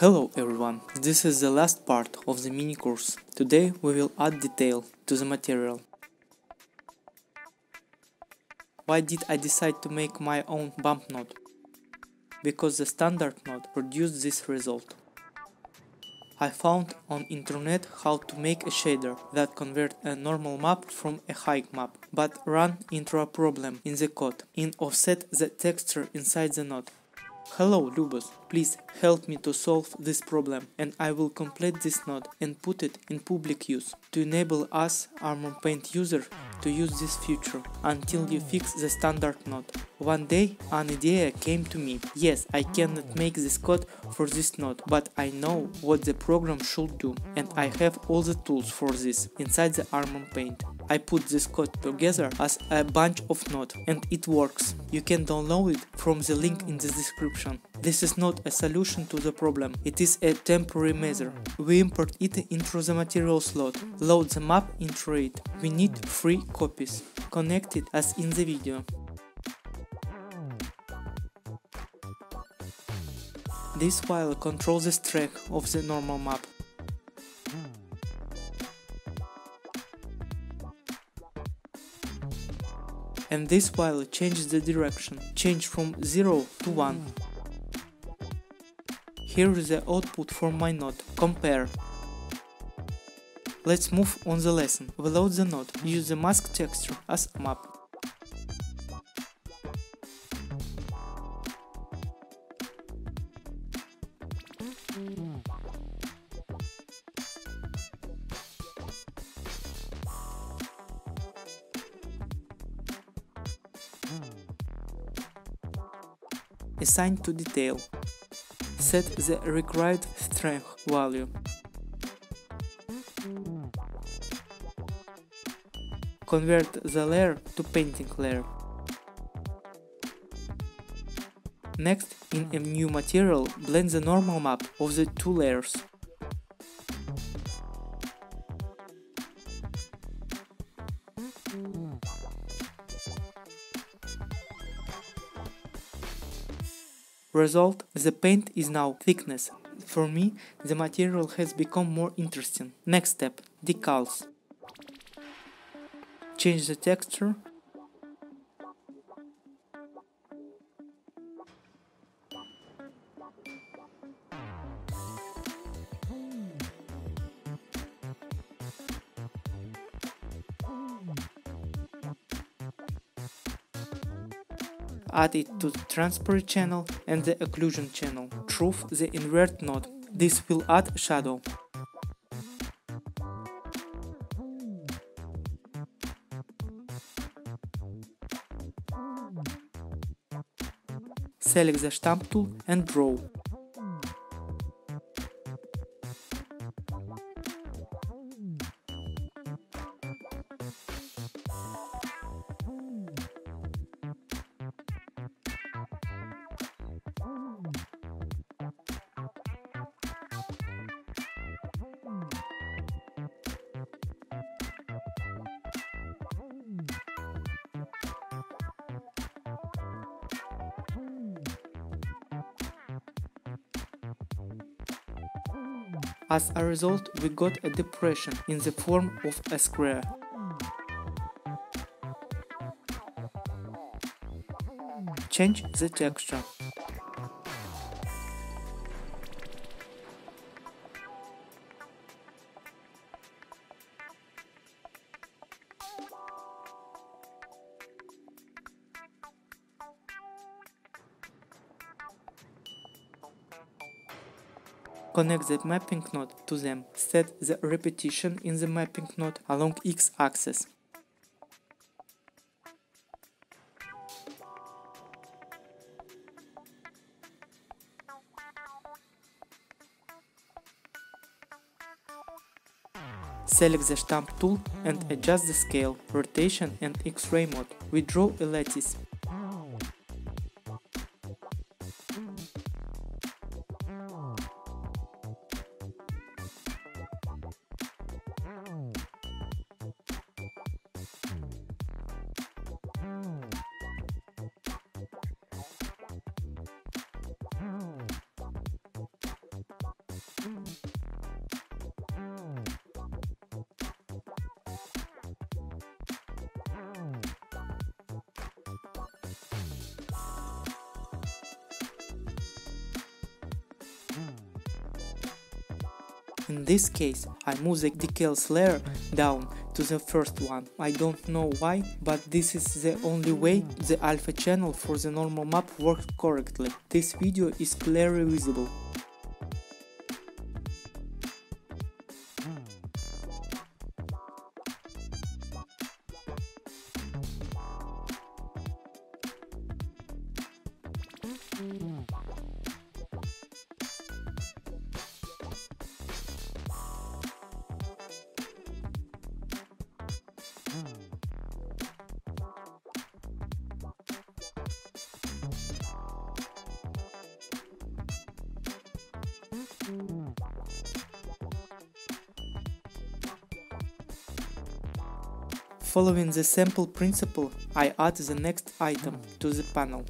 Hello everyone, this is the last part of the mini course. Today we will add detail to the material. Why did I decide to make my own bump node? Because the standard node produced this result. I found on internet how to make a shader that convert a normal map from a height map, but ran into a problem in the code in offset the texture inside the node. Hello Lubos, please help me to solve this problem and I will complete this node and put it in public use to enable us Armor Paint user to use this feature until you fix the standard node. One day an idea came to me. Yes, I cannot make this code for this node, but I know what the program should do and I have all the tools for this inside the Armor Paint. I put this code together as a bunch of nodes and it works. You can download it from the link in the description. This is not a solution to the problem, it is a temporary measure. We import it into the material slot, load the map into it. We need 3 copies. Connect it as in the video. This file controls the track of the normal map. And this file changes the direction, change from 0 to 1. Here is the output for my node, compare. Let's move on the lesson. Load the node, use the mask texture as map. Assign to detail. Set the required strength value. Convert the layer to painting layer. Next, in a new material, blend the normal map of the two layers. Result, the paint is now thickness. For me, the material has become more interesting. Next step, decals. Change the texture. Add it to the transparent channel and the occlusion channel. Truth the invert node. This will add shadow. Select the stamp tool and draw. As a result, we got a depression in the form of a square. Change the texture. Connect the mapping node to them. Set the repetition in the mapping node along x-axis. Select the stamp tool and adjust the scale, rotation and X-ray mode. We draw a lattice. In this case, I move the decals layer down to the first one. I don't know why, but this is the only way the alpha channel for the normal map works correctly. This video is clearly visible. Following the sample principle, I add the next item to the panel.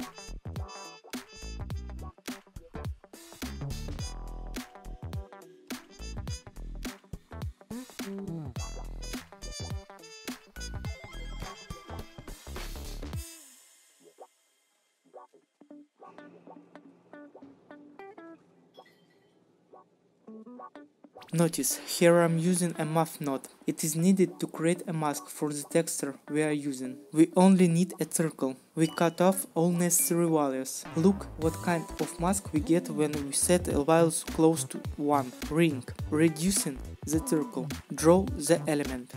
Notice, here I'm using a math node. It is needed to create a mask for the texture we are using. We only need a circle. We cut off all necessary values. Look what kind of mask we get when we set a values close to 1. Ring. Reducing the circle. Draw the element.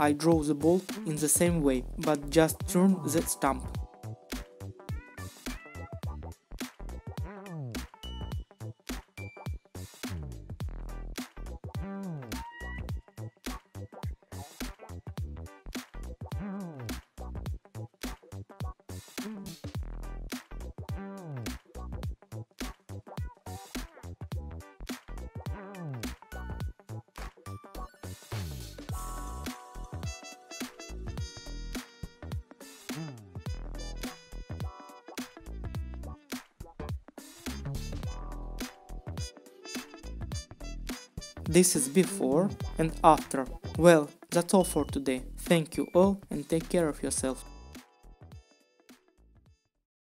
I draw the bolt in the same way, but just turn the stump. This is before and after. Well, that's all for today. Thank you all and take care of yourself.